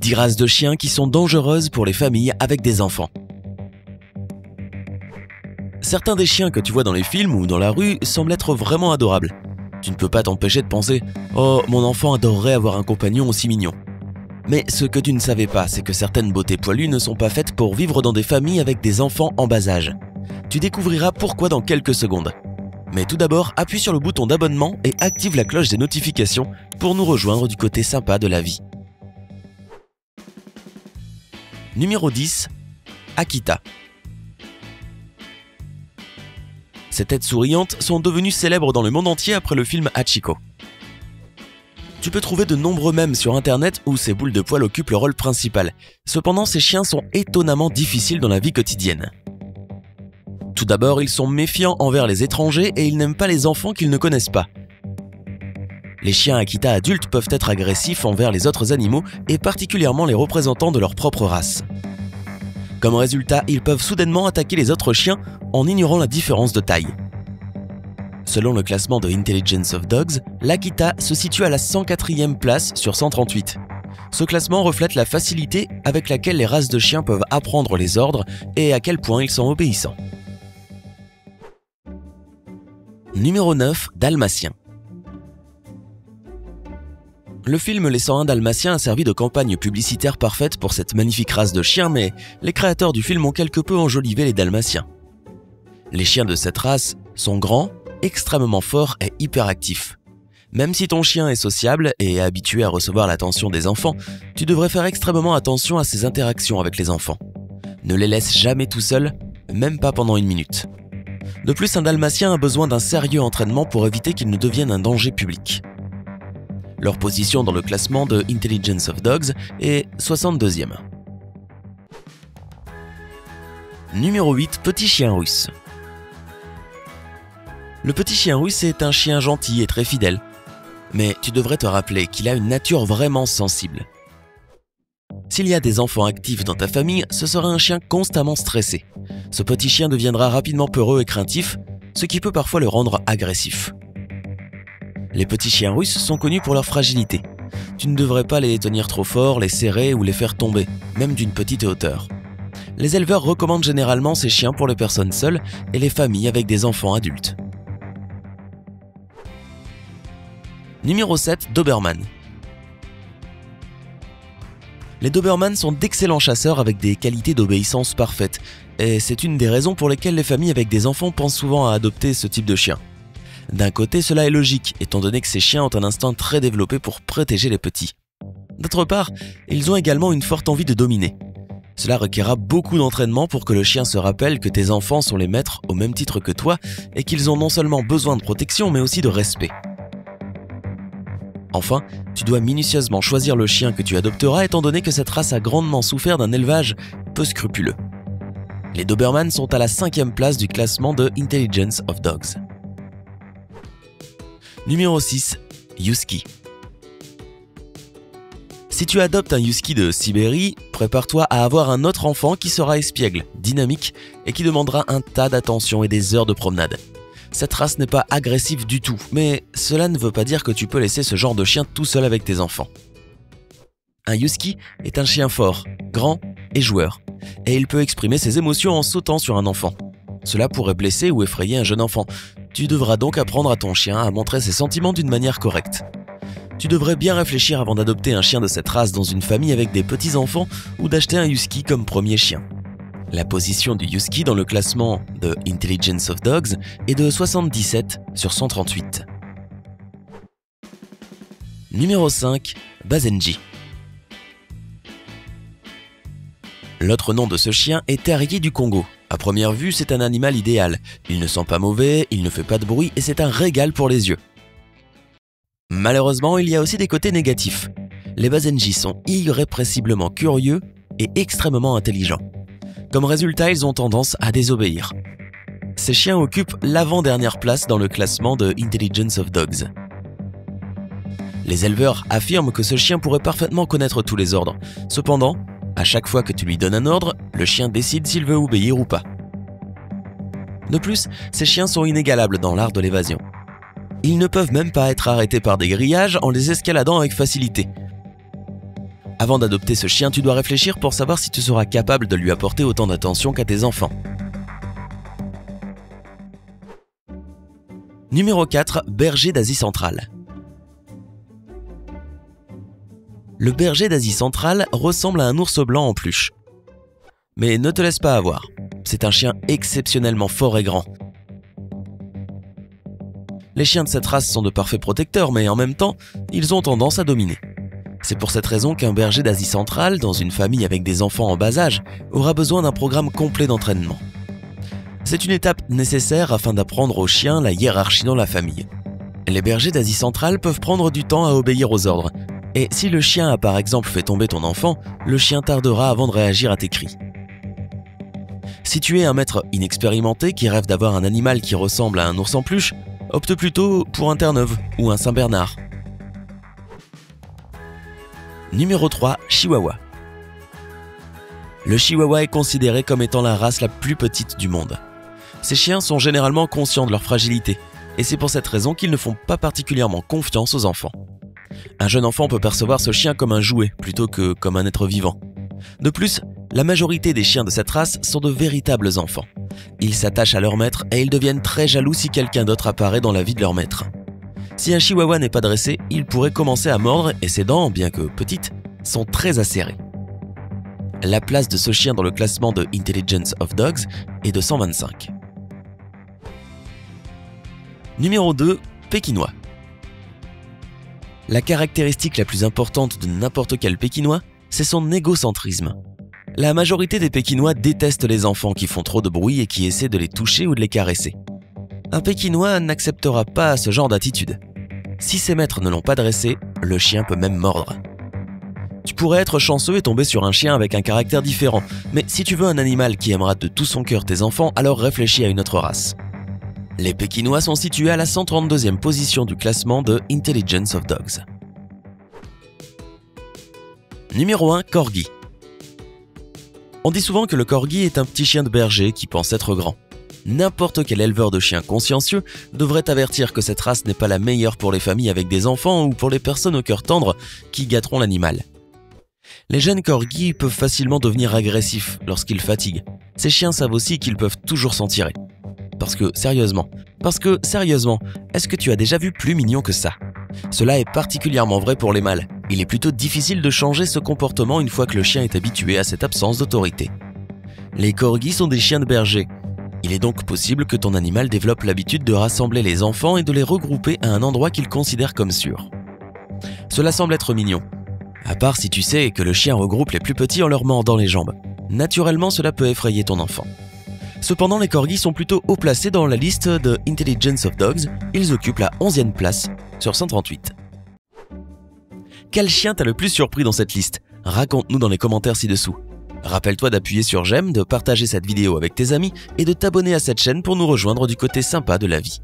10 races de chiens qui sont dangereuses pour les familles avec des enfants. Certains des chiens que tu vois dans les films ou dans la rue semblent être vraiment adorables. Tu ne peux pas t'empêcher de penser ⁇ Oh, mon enfant adorerait avoir un compagnon aussi mignon ⁇ Mais ce que tu ne savais pas, c'est que certaines beautés poilues ne sont pas faites pour vivre dans des familles avec des enfants en bas âge. Tu découvriras pourquoi dans quelques secondes. Mais tout d'abord, appuie sur le bouton d'abonnement et active la cloche des notifications pour nous rejoindre du côté sympa de la vie. Numéro 10. Akita. Ces têtes souriantes sont devenues célèbres dans le monde entier après le film Hachiko. Tu peux trouver de nombreux mèmes sur internet où ces boules de poils occupent le rôle principal. Cependant, ces chiens sont étonnamment difficiles dans la vie quotidienne. Tout d'abord, ils sont méfiants envers les étrangers et ils n'aiment pas les enfants qu'ils ne connaissent pas. Les chiens Akita adultes peuvent être agressifs envers les autres animaux et particulièrement les représentants de leur propre race. Comme résultat, ils peuvent soudainement attaquer les autres chiens en ignorant la différence de taille. Selon le classement de Intelligence of Dogs, l'Akita se situe à la 104e place sur 138. Ce classement reflète la facilité avec laquelle les races de chiens peuvent apprendre les ordres et à quel point ils sont obéissants. Numéro 9, Dalmatien. Le film Les 101 Dalmatiens a servi de campagne publicitaire parfaite pour cette magnifique race de chiens, mais les créateurs du film ont quelque peu enjolivé les Dalmatiens. Les chiens de cette race sont grands, extrêmement forts et hyperactifs. Même si ton chien est sociable et est habitué à recevoir l'attention des enfants, tu devrais faire extrêmement attention à ses interactions avec les enfants. Ne les laisse jamais tout seuls, même pas pendant une minute. De plus, un dalmatien a besoin d'un sérieux entraînement pour éviter qu'il ne devienne un danger public. Leur position dans le classement de Intelligence of Dogs est 62e. Numéro 8, Petit chien russe. Le petit chien russe est un chien gentil et très fidèle. Mais tu devrais te rappeler qu'il a une nature vraiment sensible. S'il y a des enfants actifs dans ta famille, ce sera un chien constamment stressé. Ce petit chien deviendra rapidement peureux et craintif, ce qui peut parfois le rendre agressif. Les petits chiens russes sont connus pour leur fragilité. Tu ne devrais pas les tenir trop fort, les serrer ou les faire tomber, même d'une petite hauteur. Les éleveurs recommandent généralement ces chiens pour les personnes seules et les familles avec des enfants adultes. Numéro 7, Doberman. Les Doberman sont d'excellents chasseurs avec des qualités d'obéissance parfaites, et c'est une des raisons pour lesquelles les familles avec des enfants pensent souvent à adopter ce type de chien. D'un côté, cela est logique, étant donné que ces chiens ont un instinct très développé pour protéger les petits. D'autre part, ils ont également une forte envie de dominer. Cela requerra beaucoup d'entraînement pour que le chien se rappelle que tes enfants sont les maîtres au même titre que toi et qu'ils ont non seulement besoin de protection mais aussi de respect. Enfin, tu dois minutieusement choisir le chien que tu adopteras étant donné que cette race a grandement souffert d'un élevage peu scrupuleux. Les Doberman sont à la cinquième place du classement de Intelligence of Dogs. Numéro 6. Husky. Si tu adoptes un Husky de Sibérie, prépare-toi à avoir un autre enfant qui sera espiègle, dynamique et qui demandera un tas d'attention et des heures de promenade. Cette race n'est pas agressive du tout, mais cela ne veut pas dire que tu peux laisser ce genre de chien tout seul avec tes enfants. Un Husky est un chien fort, grand et joueur, et il peut exprimer ses émotions en sautant sur un enfant. Cela pourrait blesser ou effrayer un jeune enfant. Tu devras donc apprendre à ton chien à montrer ses sentiments d'une manière correcte. Tu devrais bien réfléchir avant d'adopter un chien de cette race dans une famille avec des petits-enfants ou d'acheter un husky comme premier chien. La position du husky dans le classement de Intelligence of Dogs est de 77 sur 138. Numéro 5, Bazenji. L'autre nom de ce chien est Terrier du Congo. À première vue, c'est un animal idéal. Il ne sent pas mauvais, il ne fait pas de bruit et c'est un régal pour les yeux. Malheureusement, il y a aussi des côtés négatifs. Les Bazenji sont irrépressiblement curieux et extrêmement intelligents. Comme résultat, ils ont tendance à désobéir. Ces chiens occupent l'avant-dernière place dans le classement de Intelligence of Dogs. Les éleveurs affirment que ce chien pourrait parfaitement connaître tous les ordres. Cependant, à chaque fois que tu lui donnes un ordre, le chien décide s'il veut obéir ou pas. De plus, ces chiens sont inégalables dans l'art de l'évasion. Ils ne peuvent même pas être arrêtés par des grillages en les escaladant avec facilité. Avant d'adopter ce chien, tu dois réfléchir pour savoir si tu seras capable de lui apporter autant d'attention qu'à tes enfants. Numéro 4. Berger d'Asie centrale. Le berger d'Asie centrale ressemble à un ours blanc en peluche. Mais ne te laisse pas avoir. C'est un chien exceptionnellement fort et grand. Les chiens de cette race sont de parfaits protecteurs, mais en même temps, ils ont tendance à dominer. C'est pour cette raison qu'un berger d'Asie centrale, dans une famille avec des enfants en bas âge, aura besoin d'un programme complet d'entraînement. C'est une étape nécessaire afin d'apprendre aux chiens la hiérarchie dans la famille. Les bergers d'Asie centrale peuvent prendre du temps à obéir aux ordres, et si le chien a par exemple fait tomber ton enfant, le chien tardera avant de réagir à tes cris. Si tu es un maître inexpérimenté qui rêve d'avoir un animal qui ressemble à un ours en peluche, opte plutôt pour un Terre-Neuve ou un Saint-Bernard. Numéro 3, Chihuahua. Le Chihuahua est considéré comme étant la race la plus petite du monde. Ces chiens sont généralement conscients de leur fragilité, et c'est pour cette raison qu'ils ne font pas particulièrement confiance aux enfants. Un jeune enfant peut percevoir ce chien comme un jouet plutôt que comme un être vivant. De plus, la majorité des chiens de cette race sont de véritables enfants. Ils s'attachent à leur maître et ils deviennent très jaloux si quelqu'un d'autre apparaît dans la vie de leur maître. Si un chihuahua n'est pas dressé, il pourrait commencer à mordre et ses dents, bien que petites, sont très acérées. La place de ce chien dans le classement de Intelligence of Dogs est de 125. Numéro 2, Pékinois. La caractéristique la plus importante de n'importe quel Pékinois, c'est son égocentrisme. La majorité des Pékinois détestent les enfants qui font trop de bruit et qui essaient de les toucher ou de les caresser. Un Pékinois n'acceptera pas ce genre d'attitude. Si ses maîtres ne l'ont pas dressé, le chien peut même mordre. Tu pourrais être chanceux et tomber sur un chien avec un caractère différent, mais si tu veux un animal qui aimera de tout son cœur tes enfants, alors réfléchis à une autre race. Les Pékinois sont situés à la 132e position du classement de Intelligence of Dogs. Numéro 1, Corgi. On dit souvent que le Corgi est un petit chien de berger qui pense être grand. N'importe quel éleveur de chiens consciencieux devrait avertir que cette race n'est pas la meilleure pour les familles avec des enfants ou pour les personnes au cœur tendre qui gâteront l'animal. Les jeunes corgis peuvent facilement devenir agressifs lorsqu'ils fatiguent. Ces chiens savent aussi qu'ils peuvent toujours s'en tirer. Parce que, sérieusement, parce que, sérieusement, est-ce que tu as déjà vu plus mignon que ça? Cela est particulièrement vrai pour les mâles. Il est plutôt difficile de changer ce comportement une fois que le chien est habitué à cette absence d'autorité. Les corgis sont des chiens de berger. Il est donc possible que ton animal développe l'habitude de rassembler les enfants et de les regrouper à un endroit qu'il considère comme sûr. Cela semble être mignon. À part si tu sais que le chien regroupe les plus petits en leur mordant les jambes. Naturellement, cela peut effrayer ton enfant. Cependant, les corgis sont plutôt haut placés dans la liste de Intelligence of Dogs. Ils occupent la 11e place sur 138. Quel chien t'a le plus surpris dans cette liste? Raconte-nous dans les commentaires ci-dessous. Rappelle-toi d'appuyer sur j'aime, de partager cette vidéo avec tes amis et de t'abonner à cette chaîne pour nous rejoindre du côté sympa de la vie.